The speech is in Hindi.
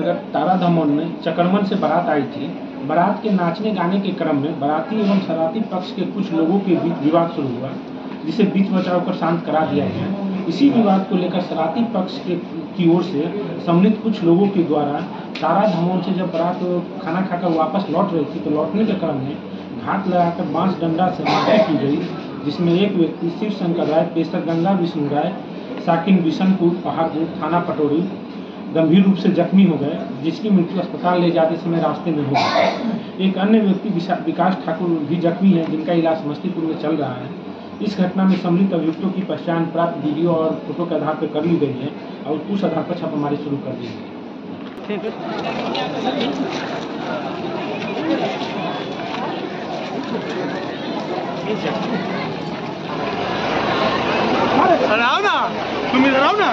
नगर तारा धमोन में चकरमन से बारात आई थी, बारात के नाचने गाने के क्रम में बाराती एवं शरारती पक्ष के कुछ लोगों के बीच विवाद शुरू हुआ, जिसे बीच बचाव कर शांत करा दिया गया। इसी विवाद को लेकर शरारती पक्ष के की ओर से सम्मिलित कुछ लोगों के द्वारा तारा धमोन से जब बारात खाना खाकर वापस लौट रही थी तो लौटने के क्रम में घाट लगाकर बाँस डंडा से मारपीट की गई, जिसमें एक व्यक्ति शिव शंकर राय पेशर गंगा विष्णु राय, साकिन बिशनपुर पहाड़पुर थाना पटोरी गंभीर रूप से जख्मी हो गए, जिसकी मृत्यु अस्पताल ले जाते समय रास्ते में हो गई एक अन्य व्यक्ति विकास ठाकुर भी जख्मी है, जिनका इलाज समस्तीपुर में चल रहा है। इस घटना में सम्मिलित अभियुक्तों की पहचान प्राप्त वीडियो और फ़ोटो के आधार पर कर ली गई है और उस आधार पर छापामारी शुरू कर दी गई आओ ना, तुम इधर आओ ना।